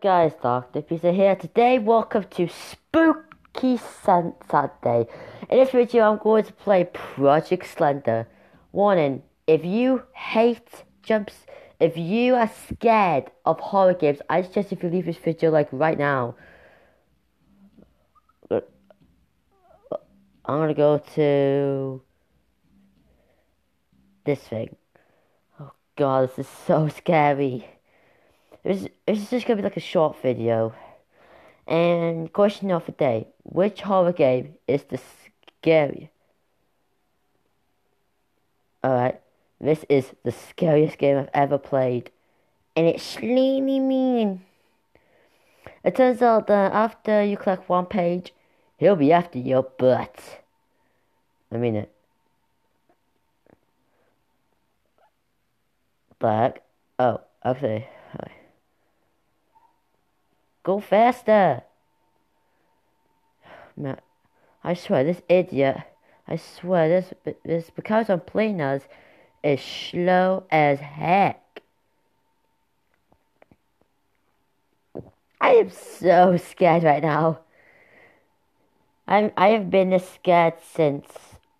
guys, Dr. Pizza here. Today, welcome to Spooky Sun Saturday. In this video, I'm going to play Project Slender. Warning, if you hate jumps, if you are scared of horror games, I suggest if you leave this video like right now. I'm gonna go to this thing. Oh god, this is so scary. This, this is just gonna be like a short video. And question of the day: Which horror game is the scariest? Alright, this is the scariest game I've ever played, and it's really mean. It turns out that after you collect one page, he'll be after your butt. I mean it. Back. Oh, okay. Go faster! Man, I swear, this idiot, I swear, this, this because I'm playing us, is slow as heck. I am so scared right now. I'm, I have been this scared since,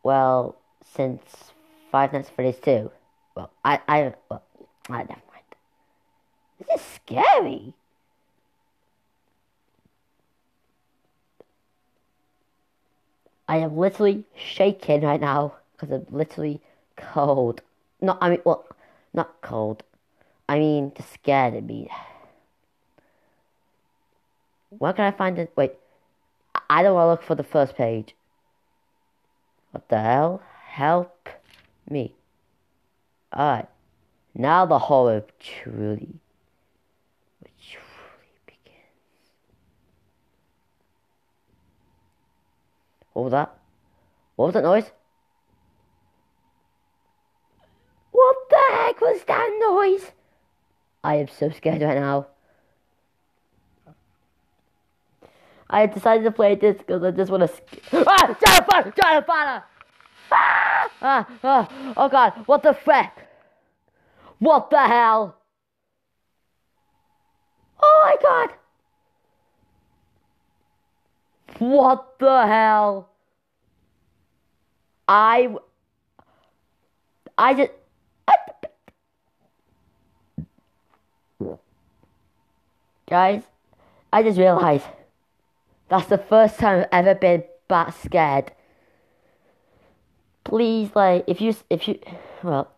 well, since Five Nights at Freddy's 2. Well, I, I, well, I, never mind. This is scary. I am literally shaking right now because I'm literally cold. No, I mean, well, not cold. I mean, just scared of me. Where can I find it? Wait, I don't want to look for the first page. What the hell? Help me. Alright. Now the horror truly What was that? What was that noise? What the heck was that noise? I am so scared right now. I decided to play this because I just want to. Ah! Jonathan! Jonathan! Ah! Ah! Ah! Oh god! What the frick? What the hell? Oh my god! What the hell? I. I just. Guys, I just realized that's the first time I've ever been that scared. Please, like, if you, if you, well,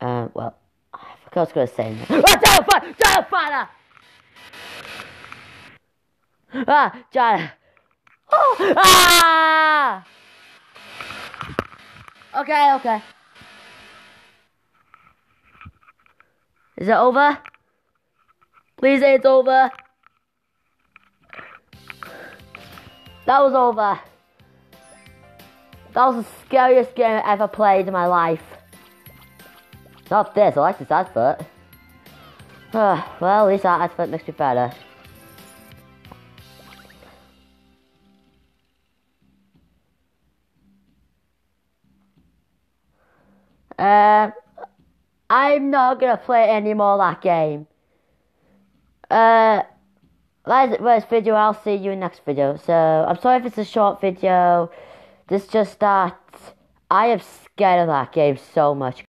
uh, well, I forgot I was gonna say. Don't fire! Ah, John. Oh, ah! Okay, okay. Is it over? Please say it's over. That was over. That was the scariest game I ever played in my life. Not this, I like this advert. Well, at least that advert makes me better. Uh, I'm not gonna play any more that game. Uh, that's this video. I'll see you in next video. So I'm sorry if it's a short video. This just that I am scared of that game so much.